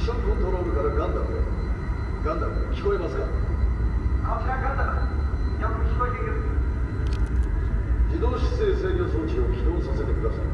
ションコントロールからガンダムへ。ガンダム聞こえますか？こちらガンダム。よく聞こえている。自動姿勢制御装置を起動させてください。